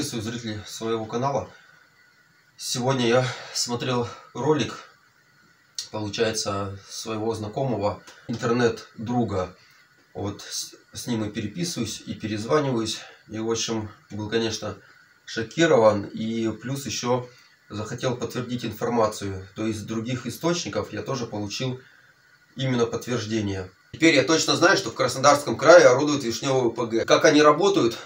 Приветствую зрителей своего канала. Сегодня я смотрел ролик, получается, своего знакомого, интернет-друга. Вот с, ним и переписываюсь, и перезваниваюсь. И, в общем, был, конечно, шокирован. И плюс еще захотел подтвердить информацию. То есть, других источников я тоже получил именно подтверждение. Теперь я точно знаю, что в Краснодарском крае орудуют вишневые ПГ. Как они работают,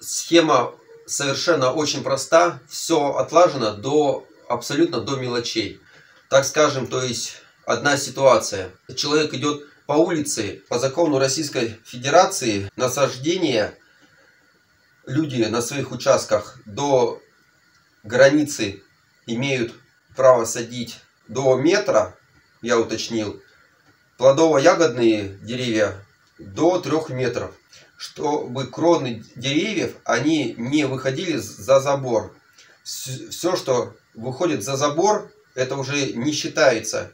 схема совершенно очень проста, все отлажено до абсолютно до мелочей. Так скажем, то есть одна ситуация. Человек идет по улице, по закону Российской Федерации, насаждение, люди на своих участках до границы имеют право садить до метра, я уточнил, плодово-ягодные деревья до трех метров чтобы кроны деревьев, они не выходили за забор. Все, что выходит за забор, это уже не считается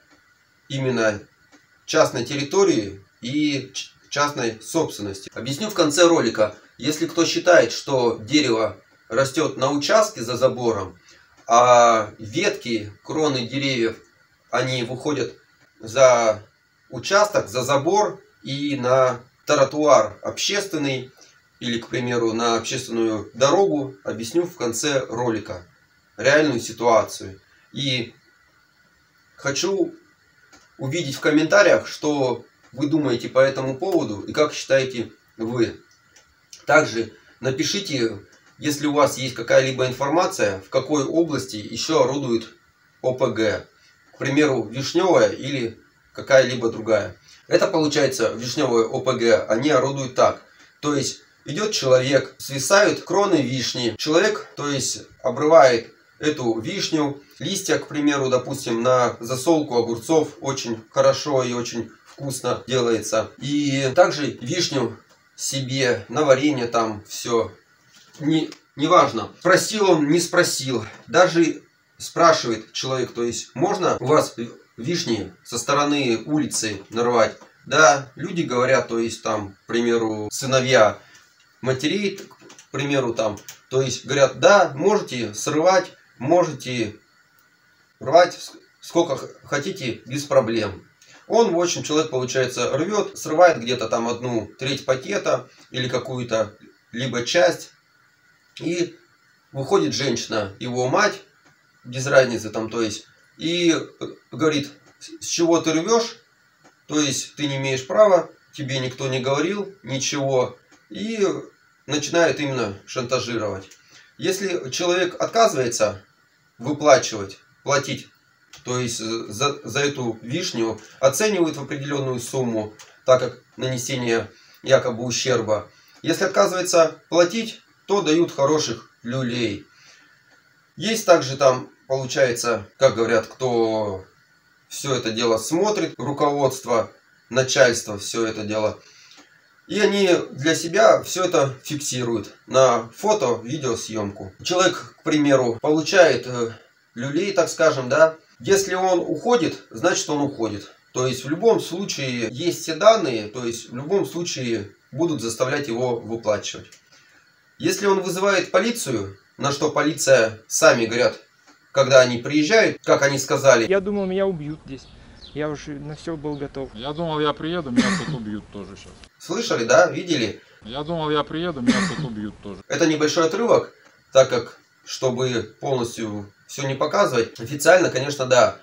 именно частной территорией и частной собственностью. Объясню в конце ролика. Если кто считает, что дерево растет на участке за забором, а ветки, кроны деревьев, они выходят за участок, за забор и на тротуар общественный или, к примеру, на общественную дорогу, объясню в конце ролика реальную ситуацию. И хочу увидеть в комментариях, что вы думаете по этому поводу и как считаете вы. Также напишите, если у вас есть какая-либо информация, в какой области еще орудует ОПГ. К примеру, вишневая или какая-либо другая. Это получается вишневые ОПГ, они орудуют так. То есть идет человек, свисают кроны вишни. Человек, то есть обрывает эту вишню, листья, к примеру, допустим, на засолку огурцов очень хорошо и очень вкусно делается. И также вишню себе на варенье там все. Не, неважно, спросил он, не спросил. Даже спрашивает человек, то есть можно у вас вишни со стороны улицы нарвать. Да, люди говорят, то есть там, к примеру, сыновья матерей, к примеру, там, то есть говорят, да, можете срывать, можете рвать сколько хотите, без проблем. Он, в общем, человек, получается, рвет, срывает где-то там одну треть пакета или какую-то либо часть. И выходит женщина, его мать, без разницы там, то есть, и говорит, с чего ты рвешь, то есть ты не имеешь права, тебе никто не говорил ничего, и начинает именно шантажировать. Если человек отказывается выплачивать, платить, то есть за, за эту вишню, оценивают в определенную сумму, так как нанесение якобы ущерба. Если отказывается платить, то дают хороших люлей. Есть также там получается, как говорят, кто все это дело смотрит, руководство, начальство, все это дело. И они для себя все это фиксируют на фото, видеосъемку. Человек, к примеру, получает э, люлей, так скажем, да. Если он уходит, значит он уходит. То есть в любом случае есть все данные, то есть в любом случае будут заставлять его выплачивать. Если он вызывает полицию, на что полиция сами говорят, когда они приезжают, как они сказали. Я думал, меня убьют здесь. Я уже на все был готов. Я думал, я приеду, меня тут убьют тоже сейчас. Слышали, да? Видели? Я думал, я приеду, меня тут убьют тоже. Это небольшой отрывок, так как, чтобы полностью все не показывать, официально, конечно, да,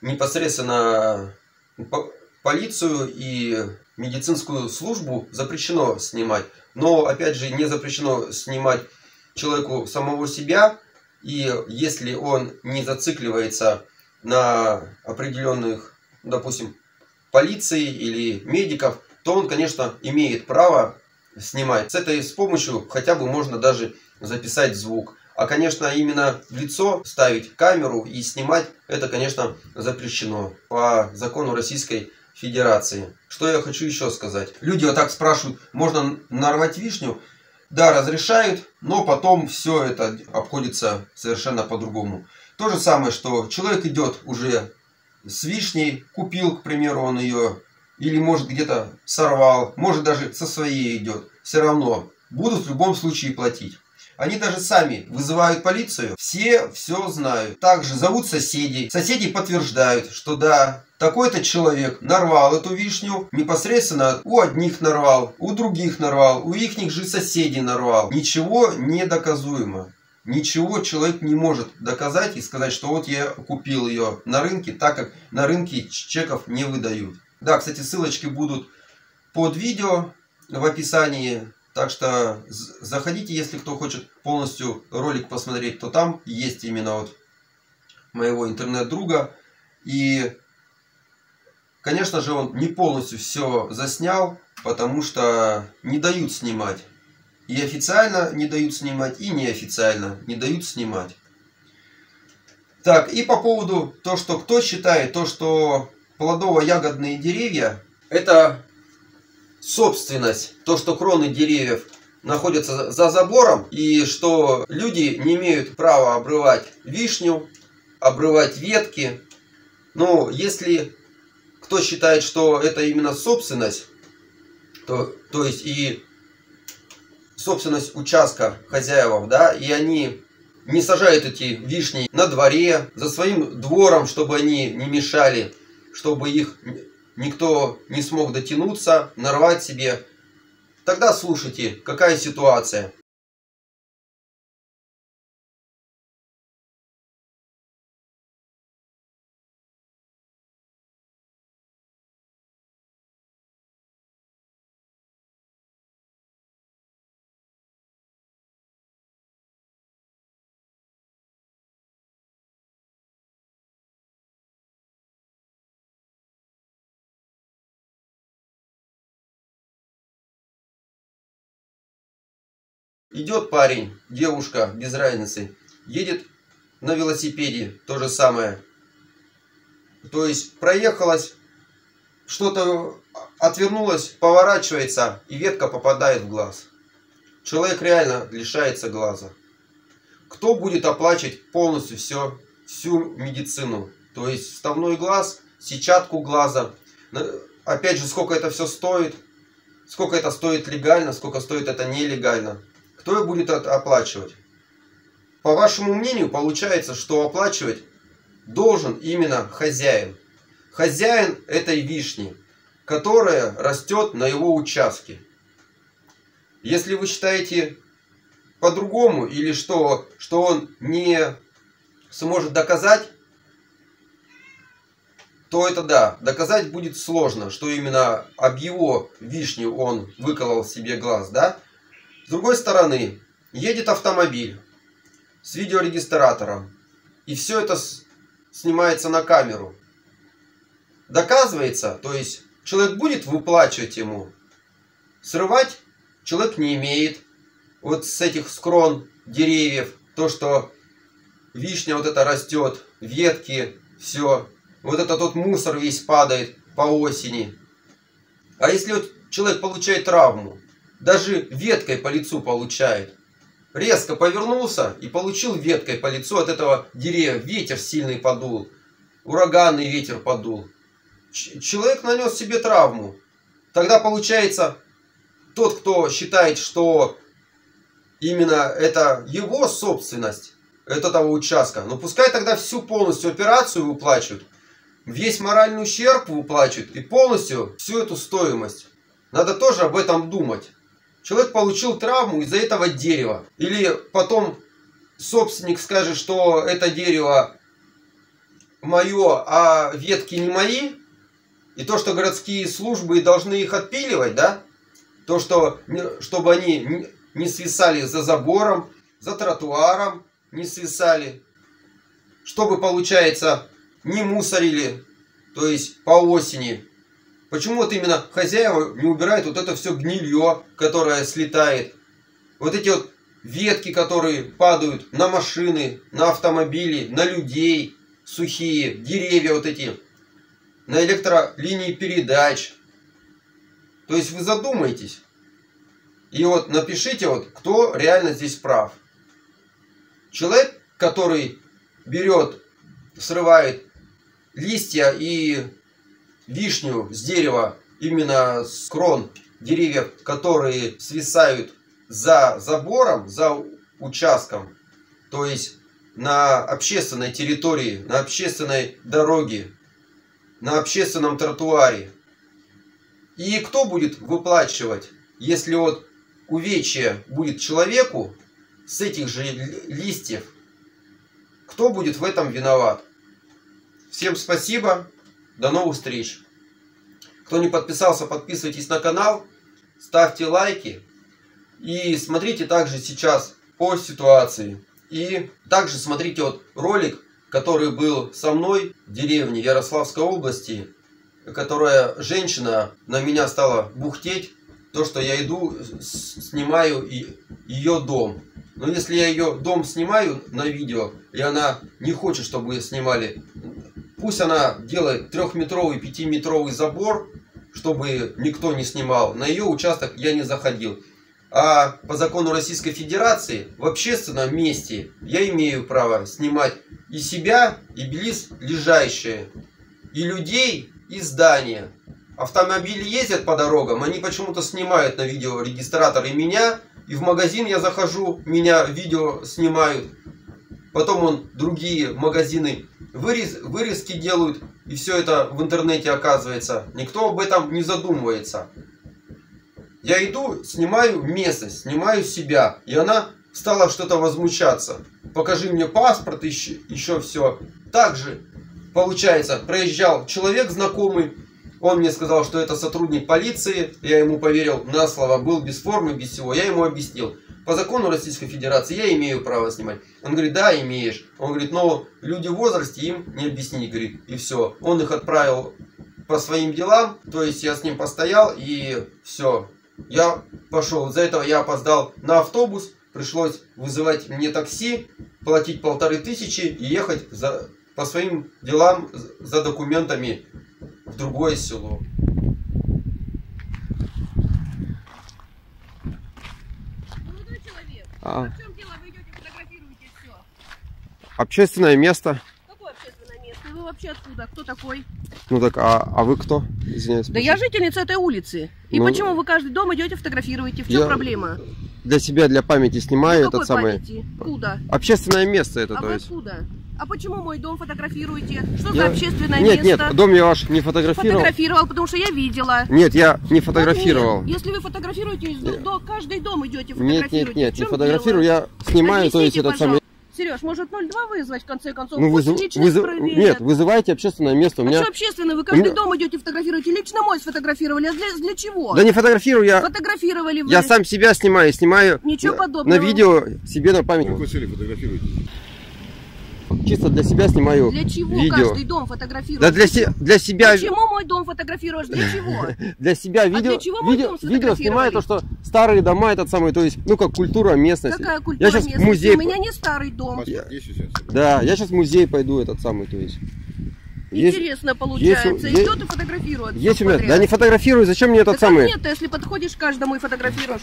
непосредственно полицию и медицинскую службу запрещено снимать. Но, опять же, не запрещено снимать человеку самого себя, и если он не зацикливается на определенных, допустим, полиции или медиков, то он, конечно, имеет право снимать. С этой с помощью хотя бы можно даже записать звук. А, конечно, именно в лицо ставить камеру и снимать, это, конечно, запрещено по закону Российской Федерации. Что я хочу еще сказать. Люди вот так спрашивают, можно нарвать вишню? Да, разрешают, но потом все это обходится совершенно по-другому. То же самое, что человек идет уже с вишней, купил, к примеру, он ее, или может где-то сорвал, может даже со своей идет. Все равно будут в любом случае платить. Они даже сами вызывают полицию. Все все знают. Также зовут соседей. Соседи подтверждают, что да, такой-то человек нарвал эту вишню, непосредственно у одних нарвал, у других нарвал, у их же соседей нарвал. Ничего не доказуемо. Ничего человек не может доказать и сказать, что вот я купил ее на рынке, так как на рынке чеков не выдают. Да, кстати, ссылочки будут под видео в описании. Так что заходите, если кто хочет полностью ролик посмотреть, то там есть именно вот моего интернет-друга. И, конечно же, он не полностью все заснял, потому что не дают снимать. И официально не дают снимать, и неофициально не дают снимать. Так, и по поводу то, что кто считает, то, что плодово-ягодные деревья это собственность, то, что кроны деревьев находятся за забором, и что люди не имеют права обрывать вишню, обрывать ветки. Но если кто считает, что это именно собственность, то, то есть и собственность участка хозяевов, да, и они не сажают эти вишни на дворе, за своим двором, чтобы они не мешали, чтобы их никто не смог дотянуться, нарвать себе. Тогда слушайте, какая ситуация. Идет парень, девушка, без разницы, едет на велосипеде, то же самое. То есть проехалась, что-то отвернулась, поворачивается, и ветка попадает в глаз. Человек реально лишается глаза. Кто будет оплачивать полностью все, всю медицину? То есть вставной глаз, сетчатку глаза. Опять же, сколько это все стоит? Сколько это стоит легально, сколько стоит это нелегально? Кто будет оплачивать? По вашему мнению, получается, что оплачивать должен именно хозяин. Хозяин этой вишни, которая растет на его участке. Если вы считаете по-другому или что, что он не сможет доказать, то это да, доказать будет сложно, что именно об его вишню он выколол себе глаз, да? С другой стороны, едет автомобиль с видеорегистратором, и все это снимается на камеру. Доказывается, то есть человек будет выплачивать ему. Срывать человек не имеет. Вот с этих скрон деревьев, то, что вишня вот это растет, ветки, все. Вот этот тот мусор весь падает по осени. А если вот человек получает травму, даже веткой по лицу получает. Резко повернулся и получил веткой по лицу от этого дерева. Ветер сильный подул. Ураганный ветер подул. Ч человек нанес себе травму. Тогда получается, тот, кто считает, что именно это его собственность, этого участка, ну пускай тогда всю полностью операцию выплачивают, весь моральный ущерб выплачивают и полностью всю эту стоимость. Надо тоже об этом думать. Человек получил травму из-за этого дерева. Или потом собственник скажет, что это дерево мое, а ветки не мои. И то, что городские службы должны их отпиливать, да? То, что чтобы они не свисали за забором, за тротуаром не свисали. Чтобы, получается, не мусорили, то есть по осени Почему вот именно хозяева не убирают вот это все гнилье, которое слетает? Вот эти вот ветки, которые падают на машины, на автомобили, на людей, сухие, деревья вот эти, на электролинии передач. То есть вы задумайтесь. И вот напишите, вот, кто реально здесь прав. Человек, который берет, срывает листья и вишню с дерева, именно с крон деревьев, которые свисают за забором, за участкам, то есть на общественной территории, на общественной дороге, на общественном тротуаре. И кто будет выплачивать, если вот увечье будет человеку с этих же листьев, кто будет в этом виноват? Всем спасибо, до новых встреч. Кто не подписался, подписывайтесь на канал, ставьте лайки и смотрите также сейчас по ситуации. И также смотрите вот ролик, который был со мной в деревне Ярославской области, которая женщина на меня стала бухтеть, то, что я иду, снимаю ее дом. Но если я ее дом снимаю на видео, и она не хочет, чтобы снимали, пусть она делает трехметровый, пятиметровый забор, чтобы никто не снимал. На ее участок я не заходил. А по закону Российской Федерации в общественном месте я имею право снимать и себя, и близ лежащие, и людей, и здания. Автомобили ездят по дорогам, они почему-то снимают на видеорегистратор и меня, и в магазин я захожу, меня видео снимают. Потом он другие магазины вырез, вырезки делают, и все это в интернете оказывается. Никто об этом не задумывается. Я иду, снимаю местность, снимаю себя, и она стала что-то возмущаться. Покажи мне паспорт, еще, еще все. Также, получается, проезжал человек знакомый, он мне сказал, что это сотрудник полиции, я ему поверил на слово, был без формы, без всего. Я ему объяснил, по закону Российской Федерации я имею право снимать. Он говорит, да, имеешь. Он говорит, но люди в возрасте им не объясни, говорит, и все. Он их отправил по своим делам, то есть я с ним постоял и все. Я пошел, из-за этого я опоздал на автобус, пришлось вызывать мне такси, платить полторы тысячи и ехать за, по своим делам за документами в другое село. А. В чем дело? Вы идете, фотографируете все. Общественное место. Какое общественное место? Вы вообще откуда? Кто такой? Ну так, а, а вы кто? Извиняюсь. Да я жительница этой улицы. И ну, почему вы каждый дом идете, фотографируете? В чем я проблема? Для себя, для памяти снимаю для этот самый. Памяти? Куда? Общественное место это, а то есть. Откуда? А почему мой дом фотографируете? Что я... за общественное нет, место? Нет, дом я ваш не фотографировал. Фотографировал, потому что я видела. Нет, я не фотографировал. нет. Если вы фотографируете, нет. до каждый дом идете фотографируете. Нет, нет, нет, не фотографирую, дело? я снимаю, Объясните, то есть этот самый... Сереж, может 02 вызвать в конце концов? Ну, вызов... вызов... Нет, вызывайте общественное место. У меня... А что общественное? Вы каждый меня... дом идете фотографируете. Лично мой сфотографировали. А для, для чего? Да не фотографирую я. Фотографировали вы. Я сам себя снимаю. Снимаю Ничего на, подобного. на видео себе на память. Какой цели фотографируете? Чисто для себя снимаю Для чего видео. каждый дом фотографируешь? Да для, се для себя... Почему мой дом фотографируешь? Для чего? для себя видео, а для чего мой видео, дом видео снимаю то, что старые дома этот самый, то есть, ну как культура местности. Какая культура я сейчас местности? Музей... У меня не старый дом. Я... Да, я сейчас в музей пойду этот самый, то есть. Интересно есть, получается. Есть, и кто ты фотографируешь? Есть у меня. Да не фотографирую, зачем мне этот так самый? Нет, если подходишь к каждому и фотографируешь.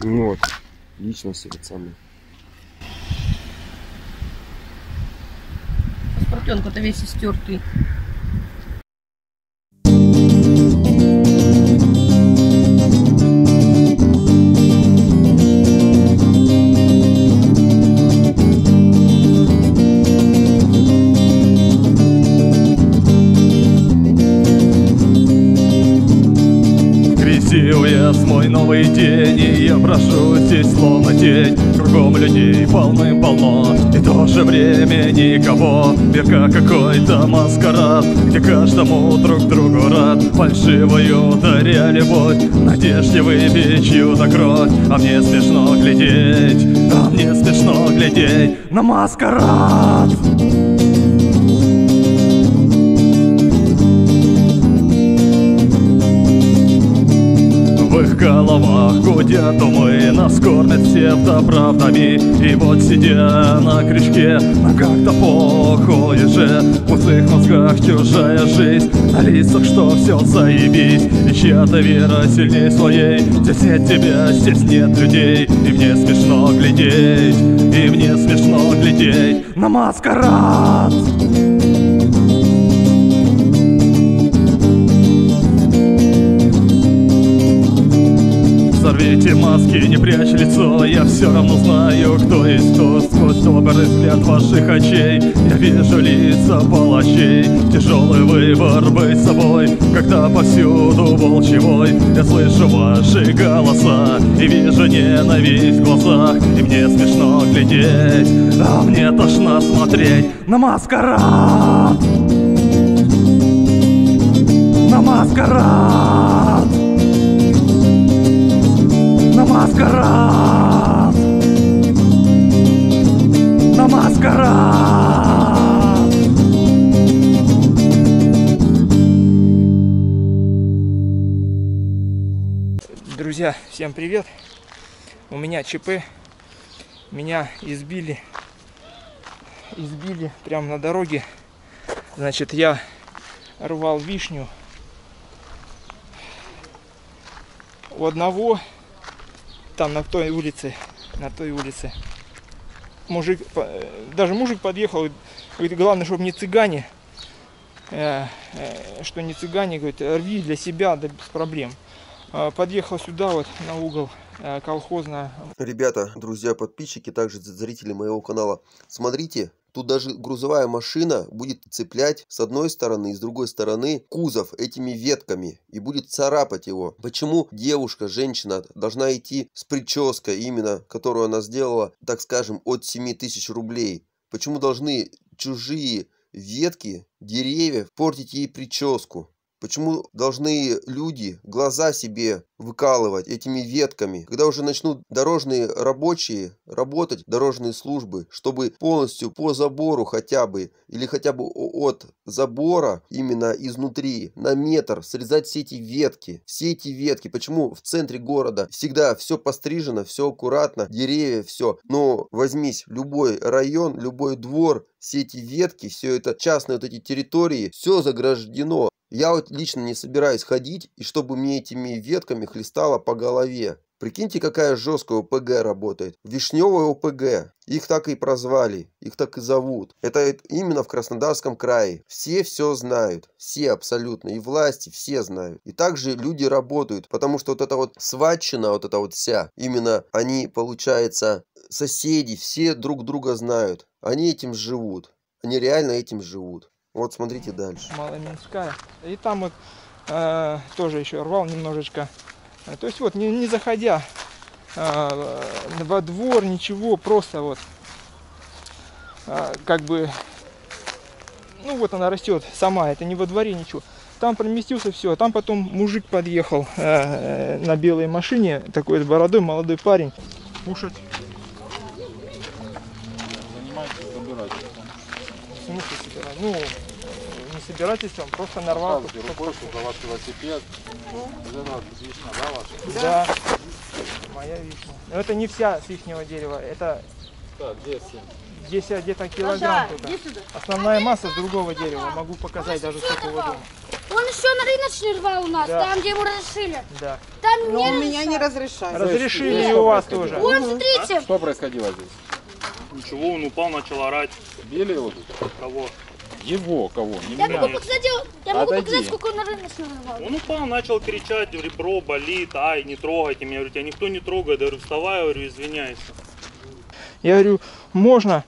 Вот, личность этот самый. Портенку-то весь истертый. Новый день И я прошу здесь словно тень Кругом людей полным-полно. И то же время никого как какой-то маскарад Где каждому друг другу рад. Фальшивую даря любовь Надежде выпить чью-то кровь. А мне смешно глядеть А мне смешно глядеть на маскарад их головах гудят умы Нас кормят псевдоправдами И вот сидя на крючке Нам как-то похуй же В пустых мозгах чужая жизнь. На лицах что все заебись? И чья-то вера сильнее своей. Здесь нет тебя, здесь нет людей. И мне смешно глядеть И мне смешно глядеть На маскарад Надевите маски, не прячь лицо Я все равно знаю, кто есть кто Сквозь добрый взгляд ваших очей. Я вижу лица палачей. Тяжелый выбор быть собой Когда повсюду волчевой. Я слышу ваши голоса И вижу ненависть в глазах. И мне смешно глядеть А мне тошно смотреть На маскарад. На маскарад маскарад На маскарад Друзья, всем привет. У меня ЧП. Меня избили. Избили прямо на дороге. Значит, я рвал вишню. У одного, там на той улице, на той улице, мужик, э, даже мужик подъехал, говорит, главное, чтобы не цыгане, э, э, что не цыгане, говорит, рви для себя, да без проблем. А, Подъехал сюда вот на угол э, колхозно, Ребята, друзья, подписчики, также зрители моего канала, смотрите, тут даже грузовая машина будет цеплять с одной стороны и с другой стороны кузов этими ветками и будет царапать его. Почему девушка, женщина должна идти с прической именно, которую она сделала, так скажем, от 7 тысяч рублей? Почему должны чужие ветки, деревьев портить ей прическу? Почему должны люди глаза себе выкалывать этими ветками, когда уже начнут дорожные рабочие работать, дорожные службы, чтобы полностью по забору хотя бы, или хотя бы от забора, именно изнутри, на метр срезать все эти ветки, все эти ветки. Почему в центре города всегда все пострижено, все аккуратно, деревья, все. Но возьмись, любой район, любой двор, все эти ветки, все это частные вот эти территории, все заграждено. Я вот лично не собираюсь ходить, и чтобы мне этими ветками хлестало по голове. Прикиньте, какая жесткая ОПГ работает. Вишневая ОПГ. Их так и прозвали, их так и зовут. Это именно в Краснодарском крае. Все все знают. Все абсолютно. И власти все знают. И также люди работают. Потому что вот эта вот сватчина, вот эта вот вся, именно они, получается, соседи, все друг друга знают. Они этим живут. Они реально этим живут. Вот смотрите дальше. Маломинская. И там вот э, тоже еще рвал немножечко. Э, То есть вот не, не заходя э, во двор, ничего, просто вот э, как бы, ну вот она растет сама, это не во дворе ничего. Там проместился все, там потом мужик подъехал э, э, на белой машине, такой с бородой, молодой парень. Кушать. Смысле собирать? Ну, не собирательством, просто нарвал. Показывайте рукой, что за ваш велосипед. Вот это вот вишня, да, ваша? Да. Моя вишня. Но это не вся с ихнего дерева. Это Так, где здесь где-то килограмм только. Основная масса с другого дерева. Могу показать даже с такого дома. Он еще на рыночный рвал у нас, Да. там, где ему разрешили. Да. Там Но не у меня не разрешают. Разрешили и у вас тоже. Вон, смотрите, Что происходило здесь? Ничего, он упал, начал орать. Били его тут? Кого? Его кого? Не я меня. могу показать, я могу Отойди. показать, сколько он на рыночный рвал. Он упал, начал кричать, ребро болит, ай, не трогайте меня. Я говорю, тебя никто не трогает. Я говорю, вставай, я говорю, извиняйся. Я говорю, можно?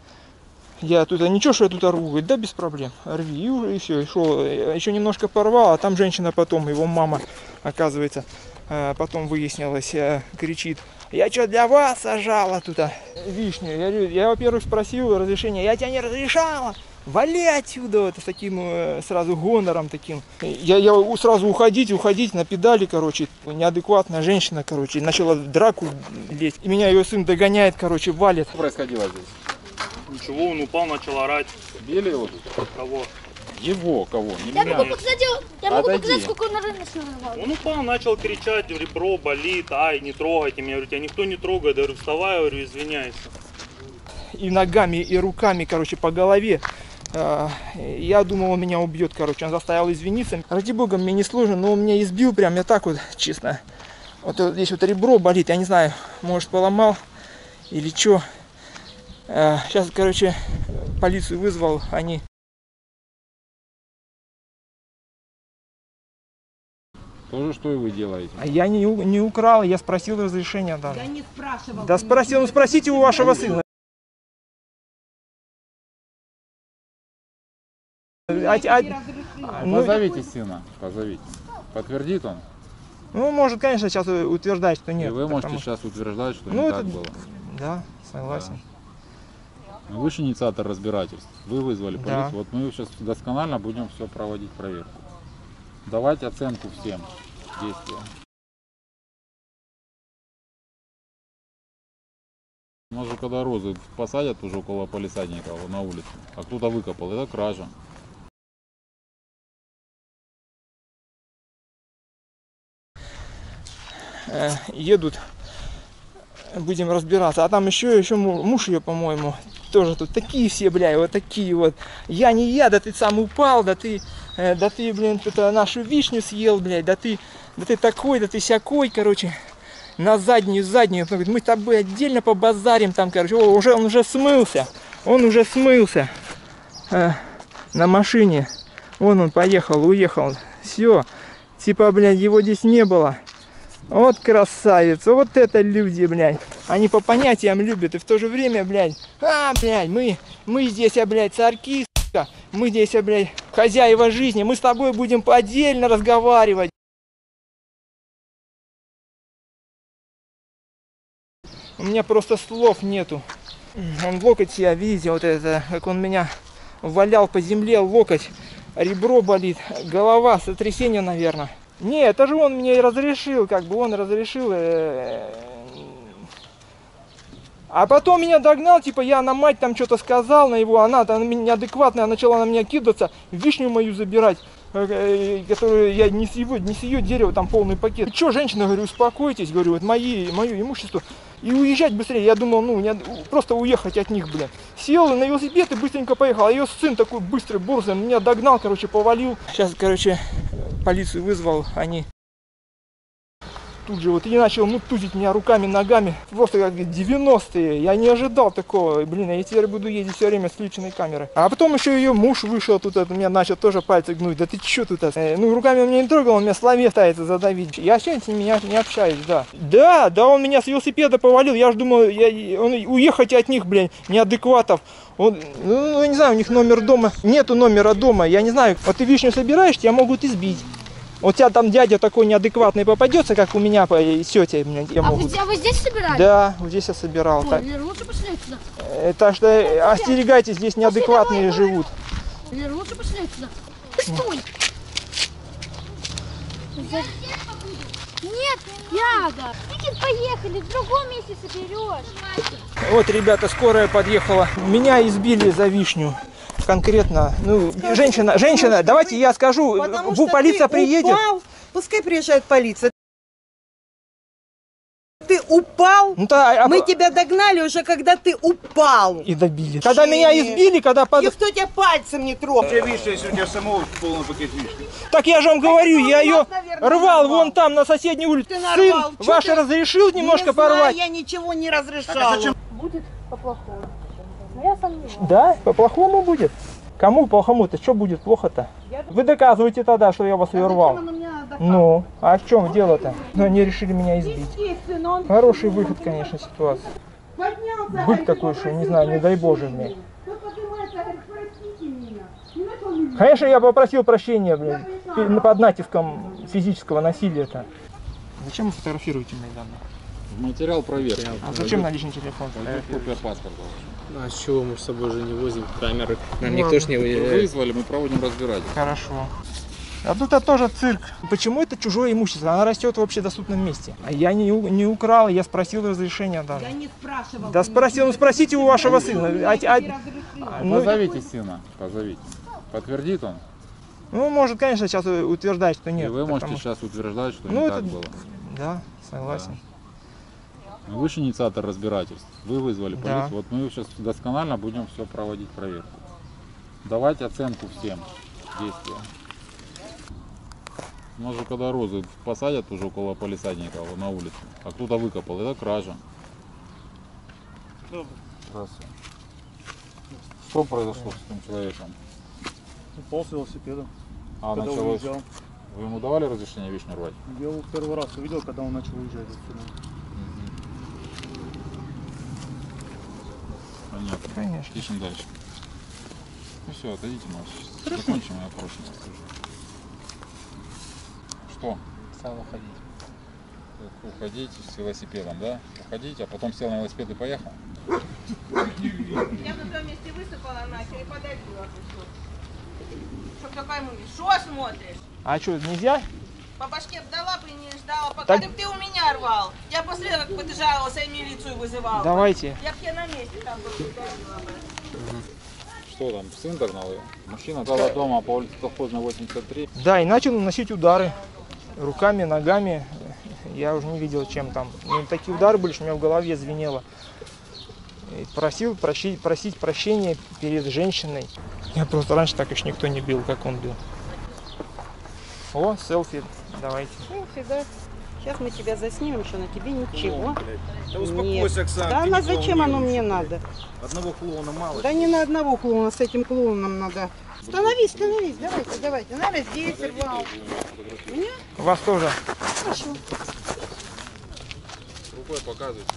Я тут, а ничего, что я тут рву? Говорит, да без проблем, рви. И, уже- и все, и шел. Еще немножко порвал, а там женщина потом, его мама, оказывается, э, потом выяснилось, э, кричит, я что, для вас сажала тут а, вишню? Я, я, во-первых, спросил разрешения, я тебя не разрешала. Вали отсюда, вот, с таким э, сразу гонором таким. Я, я сразу уходить, уходить на педали, короче. Неадекватная женщина, короче, начала в драку лезть. И меня ее сын догоняет, короче, валит. Что происходило здесь? Ничего, он упал, начал орать. Били его тут? Кого? Его кого? Не Я меня. могу показать, я могу Отойди. показать, сколько он на рыночный рвал. Он упал, начал кричать, ребро болит, ай, не трогайте меня. Я говорю, тебя никто не трогает. Я говорю, вставай, я говорю, извиняйся. и ногами, и руками, короче, по голове. А, Я думал, он меня убьет, короче. Он заставил извиниться. Ради бога, мне не сложно, но он меня избил прям, я так вот, честно. Вот вот здесь вот ребро болит, я не знаю, может поломал или что. Сейчас, короче, полицию вызвал, они То же, что и вы делаете. А я не, не украл, я спросил разрешения даже. Я не спрашивал. Да спросил, ну спросите у вашего сына. А- а- ну, Позовите сына, позовите. Подтвердит он? ну, может, конечно, сейчас утверждать, что нет. и вы можете потому сейчас утверждать, что Ну, не это- так было. Да, согласен. Вы же инициатор разбирательств. Вы вызвали Да. полицию. Вот мы сейчас досконально будем все проводить проверку. Давать оценку всем действиям. У нас же когда розы посадят уже около полисадника на улице, а кто-то выкопал, это кража. Э, едут, будем разбираться. А там еще, еще му- муж ее, по-моему, тоже тут такие все, бля, вот такие вот. Я не я, да ты сам упал, да ты, э, да ты, блин, это нашу вишню съел, блядь, да ты, да ты такой, да ты всякой, короче. На заднюю, заднюю. Он говорит, мы с тобой отдельно побазарим там, короче. О, уже, он уже смылся. Он уже смылся э, на машине. Вон он поехал, уехал. Все. Типа, блядь, его здесь не было. Вот красавец, вот это люди, блядь. Они по понятиям любят и в то же время, блядь, а, блядь, мы, мы здесь, а, блядь, царьки, сука. мы здесь, а, блядь, хозяева жизни, мы с тобой будем отдельно разговаривать. У меня просто слов нету. Он локоть себя, видите, вот это, как он меня валял по земле, локоть, ребро болит, голова, сотрясение, наверное. Не, это же он мне и разрешил, как бы он разрешил. э, А потом меня догнал, типа я на мать там что-то сказал на его, она там неадекватная, начала на меня кидаться, вишню мою забирать, э, э, которую я не с его, не с ее дерева, там полный пакет. Че, женщина, говорю, успокойтесь, говорю, вот мои, мое имущество. И уезжать быстрее. Я думал, ну, просто уехать от них, блин. Сел на велосипед и быстренько поехал. А ее сын такой быстрый, борзый, меня догнал, короче, повалил. Сейчас, короче, полицию вызвал, они тут же вот и начал ну, тузить меня руками, ногами. Просто как 90-е. Я не ожидал такого. Блин, я теперь буду ездить все время с включенной камерой. А потом еще ее муж вышел тут, от меня начал тоже пальцы гнуть. Да ты че тут? Э, ну, руками он меня не трогал, он меня слове пытается задавить. Я с ним не, не общаюсь, да. Да, да, он меня с велосипеда повалил. Я ж думал, я, он, уехать от них, блин, неадекватов. Он, ну, я не знаю, у них номер дома. Нету номера дома. Я не знаю, вот ты вишню собираешь, тебя могут избить. Вот тебя там дядя такой неадекватный попадется, как у меня по тете, блин, я А вы, могу. а вы здесь собирали? Да, вот здесь я собирал. Ой, Так, лучше пошли сюда. э, так что э, остерегайтесь, здесь неадекватные живут. Лера, лучше пошли сюда. Ты Стой. Нет, яда. Никит, поехали, в другом месте соберешь. Вот, ребята, скорая подъехала. Меня избили за вишню. Конкретно. Ну, женщина, женщина, давайте я скажу, Потому бу- что полиция ты приедет. упал, пускай приезжает полиция. Ты упал, Ну, та, а- мы тебя догнали уже, когда ты упал. И добили. Когда меня избили, когда под... Никто тебя пальцем не трогал. вишня, если у тебя самого полный пакет вишни? Так я же вам говорю, я ее наверное, рвал вон там, на соседней улице. Ты Сын нарвал. Ваш ты- разрешил немножко не знаю, порвать? я ничего не разрешала. Будет по-плохому. Но я сомневаюсь. Да? По-плохому будет? Кому плохому-то? Что будет плохо-то? Вы доказываете тогда, что я вас ее рвал. Ну, а в чем дело-то? Ну, они решили меня избить. Хороший выход, конечно, ситуации. поднялся. Быть такой, что, не знаю, не дай боже мне. Конечно, я попросил прощения, блин, под натиском физического насилия-то. Зачем вы фотографируете мои данные? Материал проверки. А зачем на личный телефон? Копия паспорта. А с чего мы с собой же не возим камеры? Нам никто ж не... Вы вызвали, мы проводим разбирательство. Хорошо. А тут это тоже цирк. Почему это чужое имущество? Она растет в общедоступном месте. А я не, не украл, я спросил разрешения даже. Я не спрашивал. Да спросил, ну спросите у вашего сына. А- а- ну, Позовите сына, позовите. Подтвердит он? ну, может, конечно, сейчас утверждать, что нет. и вы можете потому- сейчас утверждать, что Ну, не это- так было. Да, согласен. Вы же инициатор разбирательств. Вы вызвали Да. полицию. Вот мы сейчас досконально будем все проводить проверку. Давать оценку всем действиям. У нас же когда розы посадят уже около полисадника на улице, а кто-то выкопал, это кража. Здравствуйте. Что произошло с этим человеком? Упал с велосипеда. А когда началось уезжал. Вы ему давали разрешение вишню рвать? Я его первый раз увидел, когда он начал уезжать отсюда. Понятно. Конечно. Пишем дальше. Ну все, отойдите, Маш. Закончим, я прошу. Что? Сам уходить. Уходить с велосипедом, да? Уходить, а потом сел на велосипед и поехал? Я на твоем месте высыпала нахер и подавила. Чтоб такая ему что смотришь? А что, нельзя? По башке дала бы и не ждала, пока Так- ты, б ты у меня рвал. Я после того, как бы жаловался, и милицию вызывал. бы. Давайте. Я б тебе на месте там бы бы. Что там, сын догнал ее? Мужчина от дома по улице Совхозной 83. Да, и начал наносить удары руками, ногами. Я уже не видел, чем там. Ну, такие удары были, что у меня в голове звенело. И просил прощи- просить прощения перед женщиной. Я просто раньше так еще никто не бил, как он бил. О, селфи, давайте. Всегда. Сейчас мы тебя заснимем, что на тебе ничего. Да успокойся, Нет. Оксана, Да ты на никого зачем оно мне надо? Одного клоуна мало. Да не на одного клоуна, с этим клоуном надо. Становись, становись, давайте, давайте. Надо здесь рвал. Меня? Вас тоже. Хорошо. Рукой показывайте.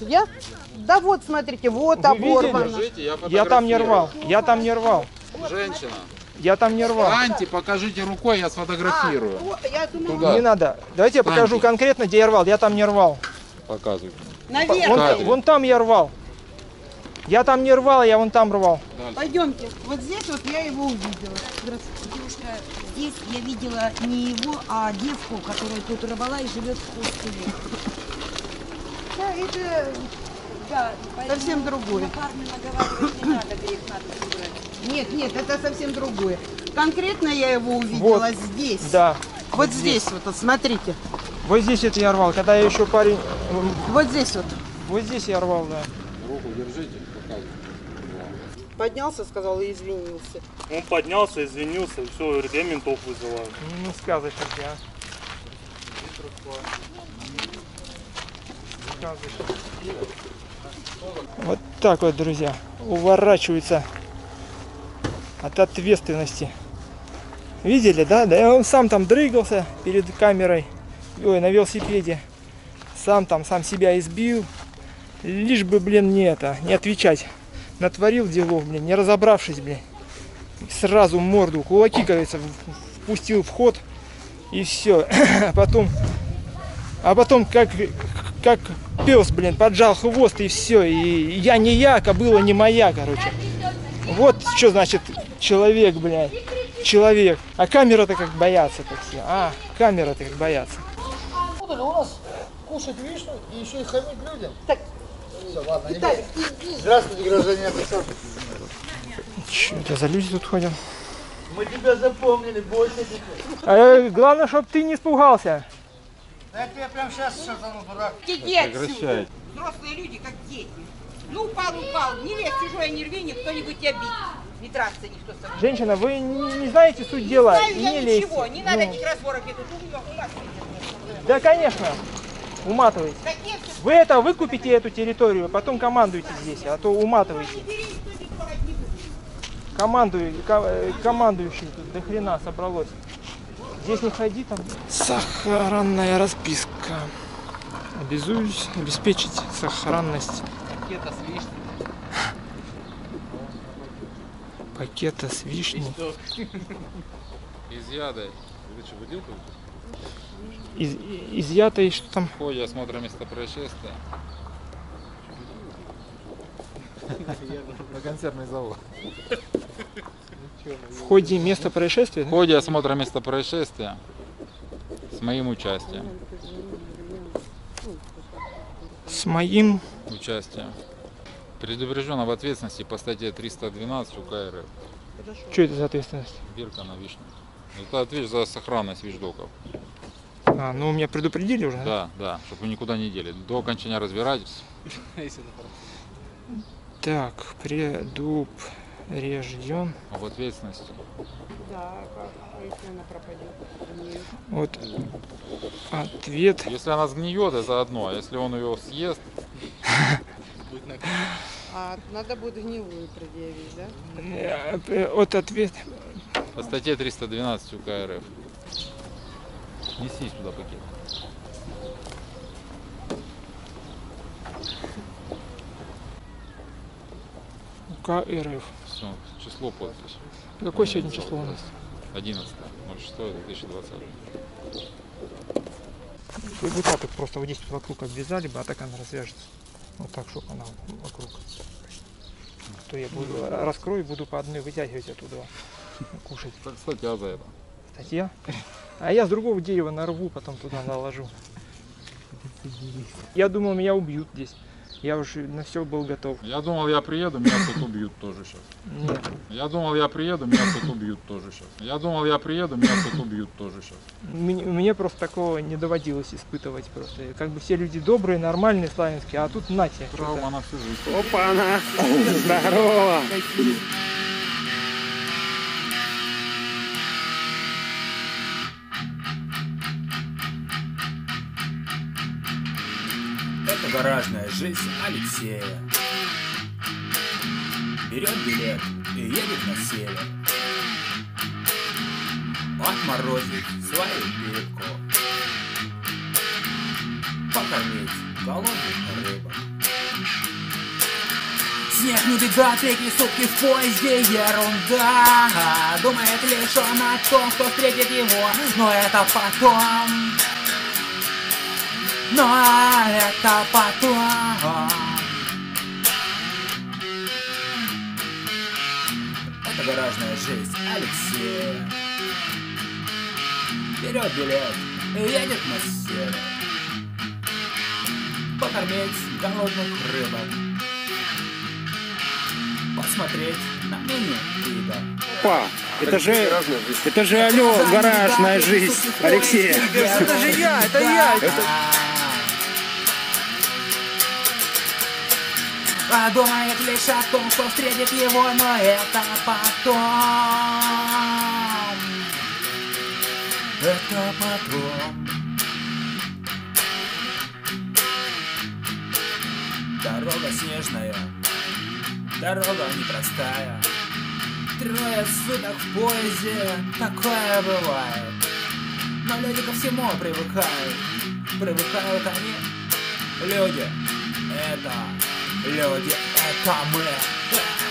Я? Да вот, смотрите, вот Вы видели? оборвано. Покажите, я Я там не рвал. Я там не рвал. Женщина, Я там не рвал. встаньте, покажите рукой, я сфотографирую. А, я думала, Туда. Не надо. Давайте я покажу Встаньте. конкретно, где я рвал. Я там не рвал. Показывайте. наверх. Вон, вон там я рвал. Я там не рвал, я вон там рвал. Пойдемте. Вот здесь вот я его увидела. Девушка, здесь я видела не его, а девку, которая тут рвала и живет в хостеле. Да, это Да, совсем другое. не надо, грех надо убрать. Нет, нет, это совсем другое. Конкретно я его увидела Вот. здесь. Да. Вот здесь вот, вот, смотрите. Вот здесь это я рвал, когда я еще парень... Вот здесь вот. Вот здесь я рвал, да. Руку держите, показывайте. Поднялся, сказал и извинился. Он поднялся, извинился, и все, говорит, я ментов вызываю. Сказывай, как я. Вот так вот, друзья, уворачивается от ответственности. Видели, да? Да он сам там дрыгался перед камерой, ой, на велосипеде. Сам там, сам себя избил. Лишь бы, блин, не это, не отвечать. Натворил делов, блин, не разобравшись, блин. Сразу морду, кулаки, в- впустил в ход. И все. А потом, а потом как, как пес, блин, поджал хвост и все. И я не я, кобыла не моя, короче. Вот что значит человек, блядь. Человек. А камера-то как боятся так все. А, камера-то как боятся. Буду ли у нас кушать вишню и еще и хамить людям? Так. Все, ладно, не буду. Здравствуйте, гражданин офицер. Что это за люди тут ходят? Мы тебя запомнили, бойся теперь. А, э, главное, чтобы ты не испугался. Да я тебя прямо сейчас шатану, дурак. Иди отсюда. Взрослые люди, как дети. Ну, упал, упал. Не лезь чужое, не рви, кто-нибудь тебя бить. Не драться никто со мной. Женщина, вы не, не знаете суть дела. Знаю и я не лезьте. ничего, не надо Ну, этих разборок. Я тут уматывайте. Да, конечно. Уматывайте. Нет, Вы это выкупите эту территорию, потом командуйте здесь, а то уматываете. Командуй, ко- э, командующий тут до хрена собралось. Здесь не ходи там. Сохранная расписка. Обязуюсь обеспечить сохранность Пакета с вишней. пакета с вишней. Изъядай. Вы что, выделку? Из, изъятой что там? В ходе осмотра места происшествия. На консервный завод. В ходе места происшествия? В ходе осмотра места происшествия с моим участием. С моим Участием. Предупрежден об ответственности по статье 312 УК РФ. Что это за ответственность? Бирка на вишню. Это ответишь за сохранность вещдоков. А, ну меня предупредили уже? Да, да, чтобы вы никуда не дели. До окончания разбирательств. Так, предупрежден. Об ответственности. Да, как, а если она пропадет? Нет. Вот ответ. Если она сгниет, это одно. А если он ее съест, А надо будет гнилую предъявить, да? Э, э, От ответ. по статье 312 УК РФ. Несись туда пакет. КРФ. Все, число подпись. Какое сегодня число у нас? 11 06 2020. Вы бы так вот просто вот здесь вокруг обвязали бы, а так она развяжется. Вот так, чтобы она вокруг. То я буду раскрою, буду по одной вытягивать оттуда кушать. Так, статья за это. Статья? А я с другого дерева нарву, потом туда наложу. Я думал, меня убьют здесь. Я уже на все был готов. Я думал, я приеду, меня тут убьют тоже сейчас. Нет. Я думал, я приеду, меня тут убьют тоже сейчас. Я думал, я приеду, меня тут убьют тоже сейчас. Мне, мне просто такого не доводилось испытывать просто. Как бы все люди добрые, нормальные, славянские, а тут нате. Травма на всю жизнь. Опа, она! Здорово! Жизнь Алексея. Берет билет и едет на север. Отморозить свою пипку. Покормить голодных рыбок. Не беда, третьи сутки в поезде ерунда Думает лишь он о том, кто встретит его Но это потом но это потом. Это гаражная жизнь Алексея. Берет билет и едет на север. Покормить голодных рыбок. Посмотреть на мини-вида. Опа, это же, это же алло, гаражная жизнь Алексея. Это же я, это я. А думает лишь о том, что встретит его, но это потом. Это потом. Дорога снежная, дорога непростая. Трое суток в поезде, такое бывает. Но люди ко всему привыкают. Привыкают они, люди, это Люди, это мы.